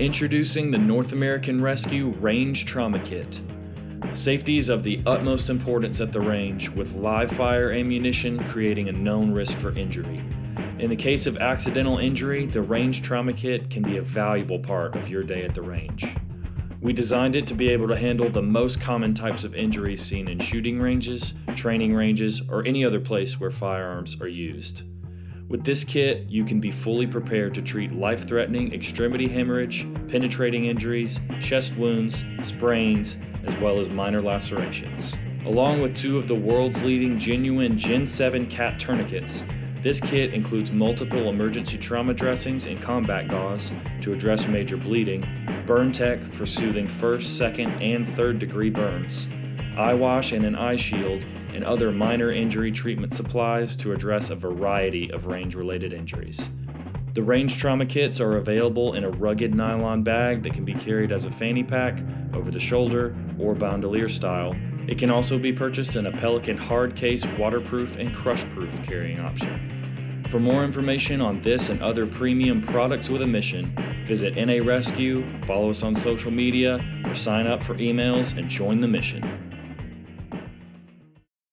Introducing the North American Rescue Range Trauma Kit. Safety is of the utmost importance at the range, with live fire ammunition creating a known risk for injury. In the case of accidental injury, the Range Trauma Kit can be a valuable part of your day at the range. We designed it to be able to handle the most common types of injuries seen in shooting ranges, training ranges, or any other place where firearms are used. With this kit, you can be fully prepared to treat life threatening extremity hemorrhage, penetrating injuries, chest wounds, sprains, as well as minor lacerations. Along with two of the world's leading genuine Gen 7 CAT tourniquets, this kit includes multiple emergency trauma dressings and combat gauze to address major bleeding, BurnTec for soothing first, second, and third degree burns, eye wash and an eye shield and other minor injury treatment supplies to address a variety of range related injuries. The range trauma kits are available in a rugged nylon bag that can be carried as a fanny pack, over the shoulder, or bandolier style. It can also be purchased in a Pelican hard case, waterproof, and crush proof carrying option. For more information on this and other premium products with a mission, visit NA Rescue, follow us on social media, or sign up for emails and join the mission.